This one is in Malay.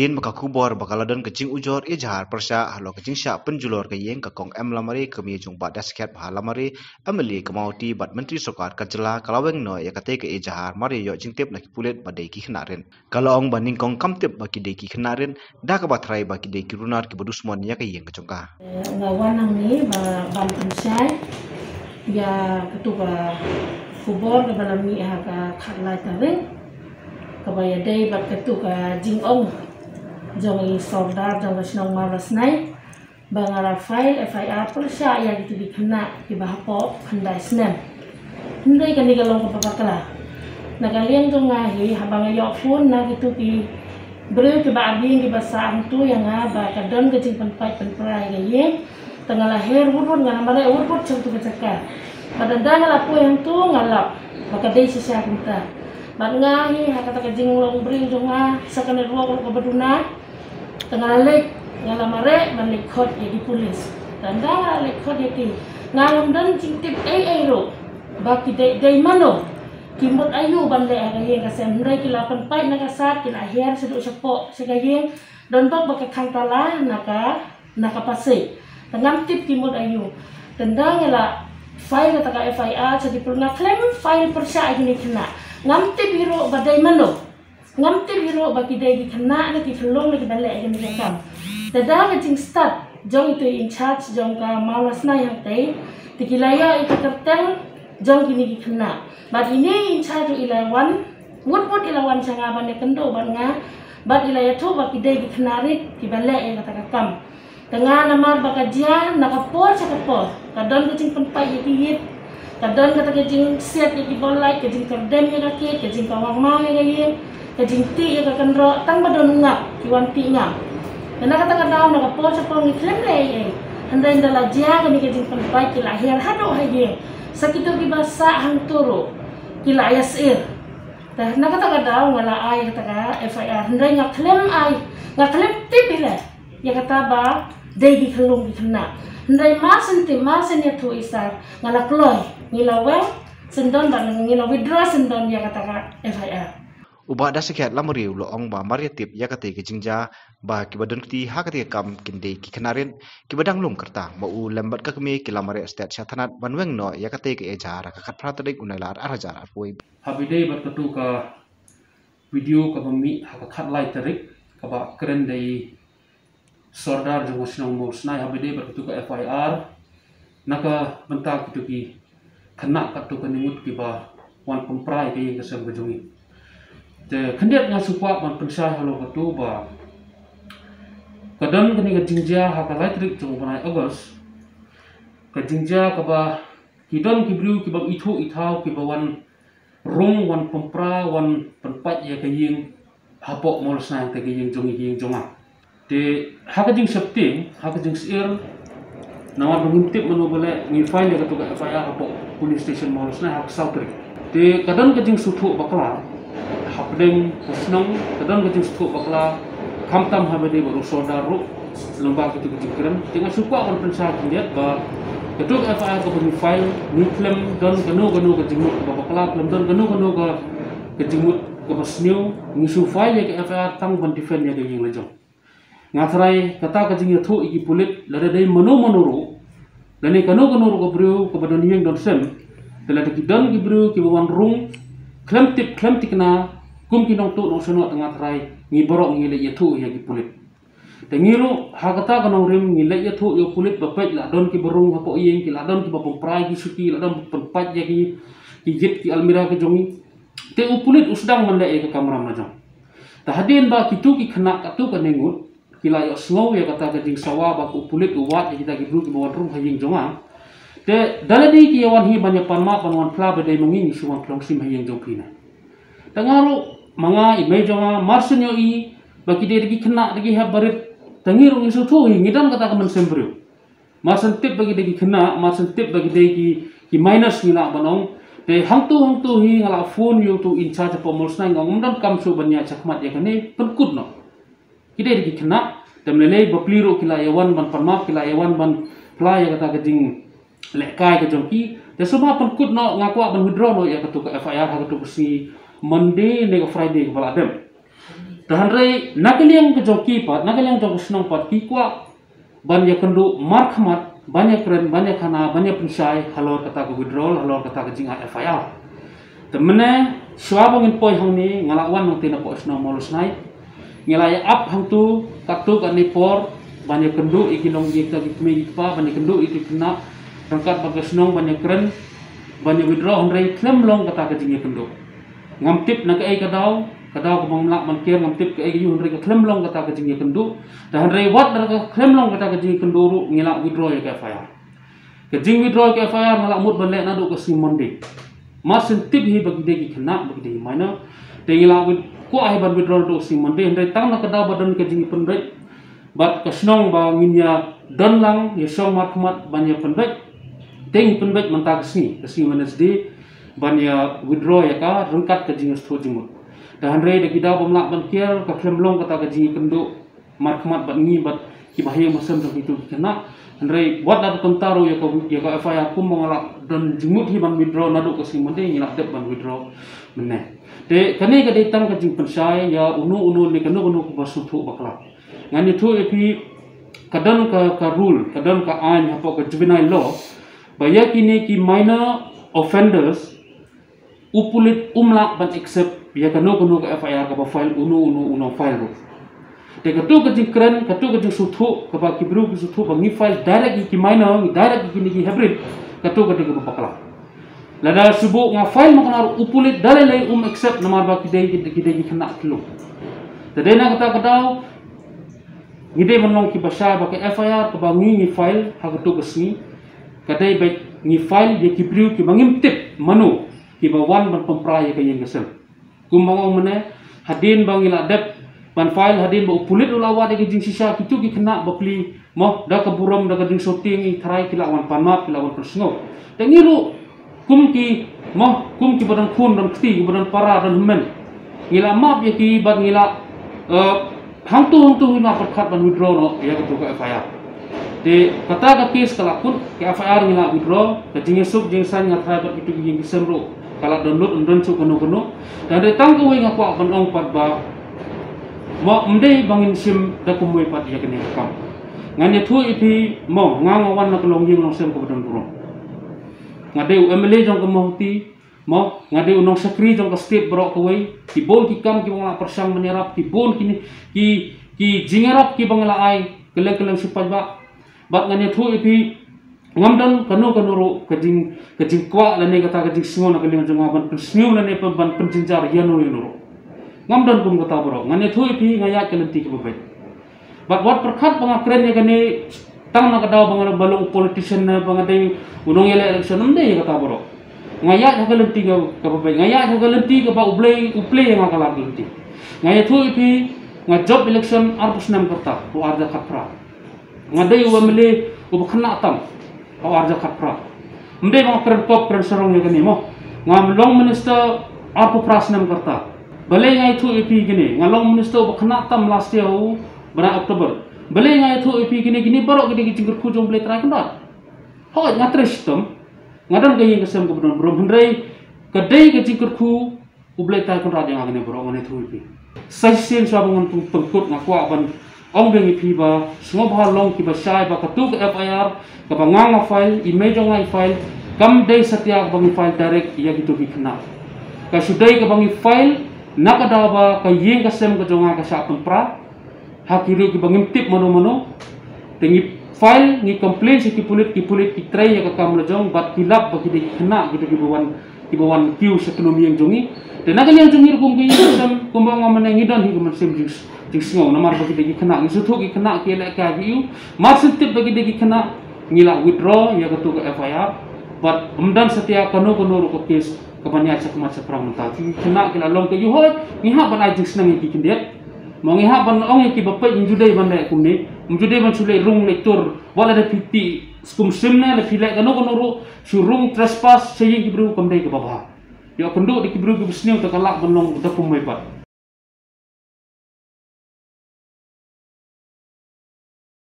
hadin maka kubor bakaladon kecing ujor e jahar persya halo kecing syak penjulur ke yeng ke kong em lamari ke mi jung bat dasket bah lamari ameli ke mauti bat menteri sokar kajela kalaweng no ya kate ke e jahar mari yo jing tip laki pulit badai ki khenarin kalau ong banding kong kam tip baki dei ki khenarin dah ke batrai baki dei ki runar ki bodus mon ya ke yeng ke congka ngawan nang ni ba bam pensai ya ketua kubor ke dalam ni ha ka khatlai taring kabaya day bat ketu ka jing ong sordar jong ka sinong maras nai bangara file FIR persya ya gitu di kena di bahapo handai snem handai kan diga long ka kala na kalian jong ngahi habang yo pun na gitu ki beri ke ba abing ki basa tu yang nga ba ka don ke jing penpai penprai ga ye. Tengah lahir wurun ngana mare wurun cem tu kecaka pada dana lapu yang tu ngalap. Maka dei sisa kunta Mat ngahi ha kata ka jing long bring jong ha sakane ruwa ko ko baduna tengah lek ngala mare man lek khot ye di polis dan da lek khot ye ki ngalam dan jing tip ai ai ro baki dai dai mano. Kimot ayu ban le aga ye ka sem ndai ki la pan pai na ka sat ki la her sedu sepo se ka ye dan bak bak khang tala na ka ka pase tengam tip kimot ayu. Tendang ngala file kata FIR jadi pernah klaim file persa ini kena. Ngamte biro badai mano ngamte biro bagi dai di kena na ki thlong na ki bale ga mi kam. Da da ga jing start jong itu in charge jong ka malas na yang te ti ki laya itu kerteng jong ki ni ki kena but ini in charge ilawan wut wut ilawan changa ban ne kendo ban nga but ilaya to bagi dai ki kena ri ki bale ga ta kam. Tengah nama bakajian nak apa cakap apa kadang kucing tempat yang kiri kadang kata kejing siat di bolai kejing kerdem ya kaki kejing kawang mau ya kaki kejing ti ya kakan ro tang badon ngap kiwan ti ngap karena kata kata orang nak apa siapa ngi klaim le ye hendak indah lajia kami kejing penpai kila akhir hado haye sakit tu kibasa hang turu kila ayasir Dah nak kata kata orang ngala ay kata kata FIR hendak ngak klaim ay ngak klaim ti bila ya kata ba dai di kelung di kena. Ndai masen ti masen ya tu isar. Ngala kloy ngilawe sendon dan ngilawe withdraw sendon ya kata ka FIR uba da sekat lamari ulo ong ba maria tip ya kate ke jingja ba ki badon ti ha kam kinde ki kanarin ki badang lum kerta ba u lambat ka kemi ki lamari stat syatanat banweng no ya kate ke ejar ka kat prata dik unalar arajar apoi habide ba tu ka video ka mi ha ka lai tarik ka ba kren dai sordar jung sinong mo habide ba tu ka FIR naka bentak tu ki kena kat tu ka nimut ki ba wan pemprai ke yang kesem bejungi te kendiat nga supa man pensai halo ka tu ba. Kadang kini ka jingja ha ka trik jung banai agos ka jingja ka ba hidon ki bru ki ba ithu ithau ki ba wan rung wan pempra wan penpat ya ka ying hapok mol snai ka ying jungi ying junga de haka jing septi haka jing sir nawa mengintip menu boleh ngi file ka tuga FIR apa police station mall na hak sautri de kadang ka jing sutu bakla hapdeng kusnong kadang ka jing sutu bakla kamtam habede baru saudara lembah itu kecil keren jangan suka orang pensah lihat bah Ketuk FIR ke bagi file ni film dan kenu kenu ke jingmut ke bakla film dan kenu kenu ke ke jingmut ke basniu ngisu file ke FIR tang ban defend ya ke yang lejong. Ngatrai kata ka jingi thu iki pulit lada dai mano mano ro lani kano kano ro bro ko badon yeng don sem tela de kidon ki bro ki bawan rung klem tip klem tik na kum ki nong tu no sono tengah trai ngi borok ngi le ye thu ya ki pulit. Te ngi ro ha kata ka nong rim ngi le ye thu yo pulit ba pet la don ki borong ha po yeng ki la don ki ba pom prai ki suki la don pom pat ya ki ki jit ki almira ki jongi. Te u pulit usdang man le e ka kamera ma jong ta hadin ba ki tu ki khana ka tu ka nengut kila yo snow ya kata kajing sawa ba ku pulit uwat ya kita gibru ki bawan rum haying jonga te daladi ki yawan hi banyak panma panwan pla be dai mungin suwan plong sim haying jong pina tangaru manga i me jonga marsen yo i ba ki dei ki kena ki ha barit tangiru isu tu hi ngidam kata ka men sembru marsen tip bagi dei ki kena marsen tip bagi dei ki ki minus ni na banong. Te hang tu hang tu hi ngala phone yo tu in charge po mol snai ngom dam kam su banya chakmat ya kane penkut no. Kita di kena temlele bapliro kila yawan ban panma kila yawan ban pla ya kata kejing lekai ke jongki te semua penkut no ngaku ban withdraw no ya katu ke FIR ha katu si Monday ne Friday ke bala dem Tahan rei nakaliang ke joki pat, nakaliang jok senong pat ki kwa banyak kendu mark mat, banyak keren, banyak kana, banyak pensai, halor kata ke withdrawal, halor kata ke jinga FIR. Temene swabong in poi hang ni ngalawan nang tina po senong molus nai. Ngilai up hang tu katu kan ni por banyak kendu iki nong jikta gitme gitpa banyak kendu itu kena rangkat bagai senong banyak keren banyak withdraw hang klem long kata ke jinga kendu. Ngam tip nak ai kadau kada ko mong lak man kier ngam tip ke egi hun rek klem long kata ke jingi kendu da han rei wat dar klem long kata ke jingi kendu ru ngila withdraw ke fire ke jing withdraw ke fire ngala mut ban le na do ke simon de mas tip hi bagi de ki khna bagi de mana de ngila wit ko ai ban withdraw do simon de rei tang na kada badan ke jingi pen rei bat ke snong ba nginya dan lang ye song mat mat ban ye pen rei ding pen rei man ta ke si ke si wednesday ban ya withdraw ya ka rengkat ke jingi sto jingmut dan rei de kita pemlak ban kier ka klem long kata ka jingi kendo mat kmat bat ngi bat ki bahaya masam dok itu. Kena rei buat ada tentara ya ko ya ka fa ya kum mangala dan jimut hi ban withdraw na do ko si mende ngi nak tep ban withdraw menne de kane ka de tam ka jing pensai ya unu unu ni kanu unu ko basu thu bakla. Ngani thu epi kadan ka ka rule kadan ka ain ha ka juvenile law baya kini ki minor offenders upulit umlak ban accept biya kanu kanu ka FIR ba file unu unu unu file. Ro te ka tu. Ka jing kren ka tu ka jing suthu ka ba ki suthu ba ngi file. Direct ki minor ngi direct ki ni ki hybrid. Ka tu ka de ka pakala la da subu nga file ma kana upulit dale le um accept namar ba ki de ki ki de ki khana kilo te de na kata ka daw ngi de man long ki ba sha ba ka FIR ka ba ngi ngi file ha ka tu ka sni ka de ba ngi file ye ki bru ki ba ngim tip manu ki ba wan ban pemprai ka yen kesel. Kumbang mana hadin bang ila dep ban file hadin ba upulit ula wa de jing sisa kitu ki kena ba pli mo da ka buram da ka jing shooting i tharai kila wan panap kila wan persngo te ngiru kum ki mo kum ki badan khun dan kti ki badan para dan men ngila map ya ki bad ngila uh, hang tu hang tu ina perkhat ban withdraw no ya ka tu ka FIR de kata ka case kala kun ke FIR ngila withdraw ka jing sup jing san ngathai ba kitu ki jing semro kalau download undon su kono kono dan de tang ko nga ko ban ong pat ba mo mde bangin sim da moy pat ya kene kam ngani thu ipi mo nga nga wan na ko long ying long sem ko badon buro ngade u emle jong ko mo ti ngade u nong sakri jong ko step bro ko we ki bon ki kam ki wala persang menyerap ki bon ki ki ki jingarap ki bangla ai keleng keleng supat ba bat ngani thu ipi ngamdan kanu kanu ro kajing kajing kwa la ne kata kajing singo na kalinga jong aban singo na ne pa ban penjinjar yano yano ro ngamdan kum kata bro ngane thu ipi ngaya kelenti ke babai bat wat perkhat banga kren ya kane tang na kadaw banga balong politician na banga dai unong yele election num dai kata bro ngaya ha kelenti ke babai ngaya ha kelenti ke ba ublei uplei yang akala kelenti ngaya thu ipi nga job election arbus nam kata bu arda khapra ngadai wa mele ubkhna tam arja kapra kren top kren sarong ne gani mo. Ngam long minister apu prasnam karta bale ngai thu epi gini ngalong minister ba khana tam last year u bana october bale ngai thu epi gini gini baro gini gi cingkur khujong ble tra kan ho ngatre sistem ngadan ga yeng kesem ko bron bron hendrai kadai ga cingkur khu uble tra kan ra yang agane bro ngane thu epi sai sen sa bangun pengkut ngakwa ban ong bengi pi ba sungo ba long ki ba sai ba katuk FIR ka ba nga file image nga file kam satya ka bangi file direct iya gitu bi kena ka sudai ka bangi file naka da ba ka yeng ka sem ka jonga ka sa pra ha kiri ki bangi tip mano mano tengi file ni complain si ki pulit ki tray ya ka kam jong bat kilap ba ki de kena gitu ki bawan ki bawan kiu sa ekonomi yang jongi. Dan naga yang jongi kum ki sem kumbang ngamane ngidon hi kuman sem jis jing singo namar bagi degi kena ngi sutu ki kena ki le ka gi mar sentip bagi degi kena ngila withdraw ya ketu ke FIR but umdan setia kanu kanu ru kes kebanya cak macam perang mentah ki kena ke yu hot ngi ha ban ajing senang ki kindiat mo ngi ha ban ong ki bapai ngi judai ban le kumni mjude ban sule rung lektor wala da piti skum simna le pile kanu kanu ru surung trespass ki bru kamdai ke baba ya penduk di kibru ki bisniu ta kalak ta pumai pat